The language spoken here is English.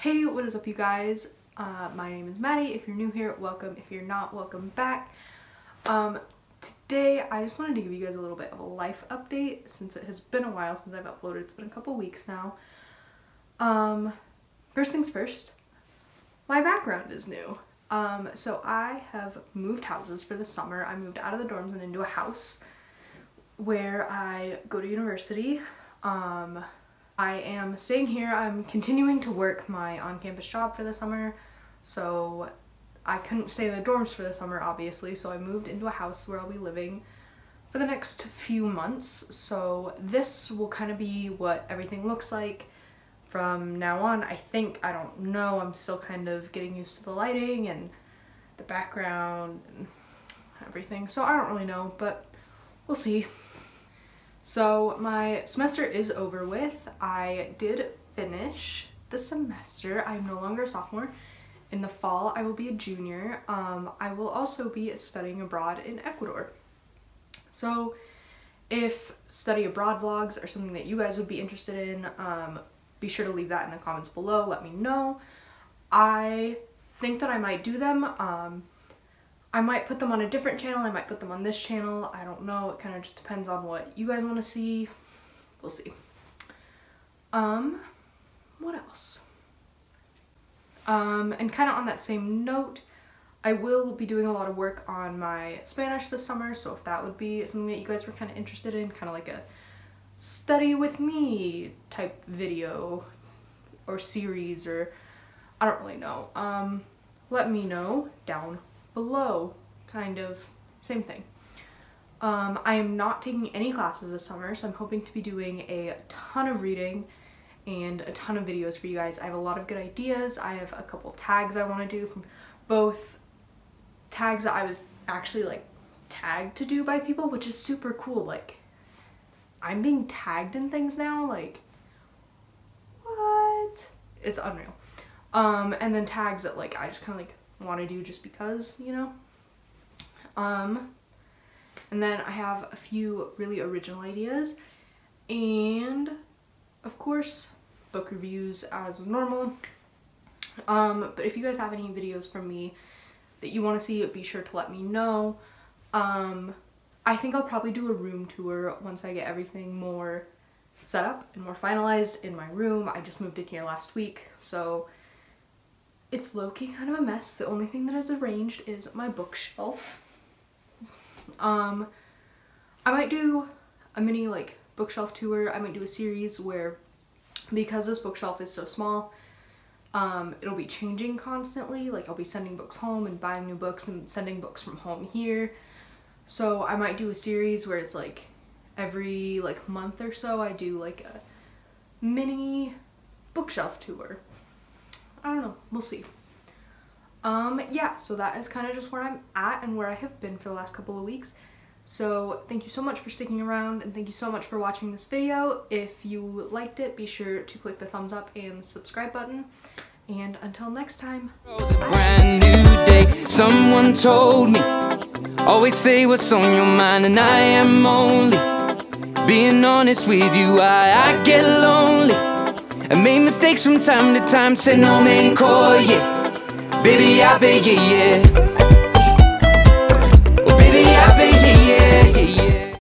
Hey, what is up you guys? Uh, my name is Madi. If you're new here, welcome. If you're not, welcome back. Um, today, I just wanted to give you guys a little bit of a life update since it has been a while since I've uploaded. It's been a couple weeks now. Um, first things first, my background is new. Um, so I have moved houses for the summer. I moved out of the dorms and into a house where I go to university. Um, I am staying here. I'm continuing to work my on-campus job for the summer. So I couldn't stay in the dorms for the summer, obviously. So I moved into a house where I'll be living for the next few months. So this will kind of be what everything looks like from now on. I think, I don't know, I'm still kind of getting used to the lighting and the background and everything. So I don't really know, but we'll see. So my semester is over with. I did finish the semester. I'm no longer a sophomore. In the fall, I will be a junior. Um, I will also be studying abroad in Ecuador. So if study abroad vlogs are something that you guys would be interested in, um, be sure to leave that in the comments below. Let me know. I think that I might do them. Um, I might put them on a different channel, I might put them on this channel, I don't know, it kind of just depends on what you guys want to see. We'll see. Um, what else? Um, and kind of on that same note, I will be doing a lot of work on my Spanish this summer, so if that would be something that you guys were kind of interested in, kind of like a study with me type video or series or I don't really know. Um, let me know down below, kind of same thing. Um, I am not taking any classes this summer, so I'm hoping to be doing a ton of reading and a ton of videos for you guys. I have a lot of good ideas. I have a couple tags I want to do from both tags that I was actually like tagged to do by people, which is super cool. Like, I'm being tagged in things now, like, what? It's unreal. Um, and then tags that like I just kind of like want to do just because, you know? Um, and then I have a few really original ideas and of course book reviews as normal. Um, but if you guys have any videos from me that you want to see, be sure to let me know. Um, I think I'll probably do a room tour once I get everything more set up and more finalized in my room. I just moved in here last week, so it's low-key kind of a mess. The only thing that is arranged is my bookshelf. Um, I might do a mini like bookshelf tour. I might do a series where because this bookshelf is so small, um, it'll be changing constantly. Like I'll be sending books home and buying new books and sending books from home here. So I might do a series where it's like every like month or so I do like a mini bookshelf tour I don't know. We'll see. Um, yeah, so that is kind of just where I'm at and where I have been for the last couple of weeks. So thank you so much for sticking around and thank you so much for watching this video. If you liked it, be sure to click the thumbs up and subscribe button. And until next time. brand new day. Someone told me, always say what's on your mind, and I am only being honest with you. I, I get lonely. I made mistakes from time to time, said no man core, yeah Baby, I beg you, yeah